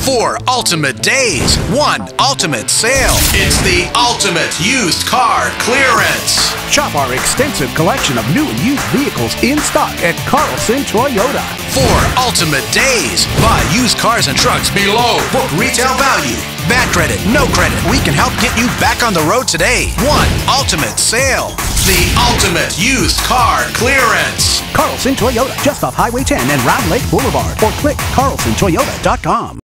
Four ultimate days, one ultimate sale. It's the ultimate used car clearance. Shop our extensive collection of new and used vehicles in stock at Carlson Toyota. Four ultimate days. Buy used cars and trucks below book retail value. Bad credit, no credit. We can help get you back on the road today. One ultimate sale. The ultimate used car clearance. Carlson Toyota, just off Highway 10 and Round Lake Boulevard. Or click carlsontoyota.com.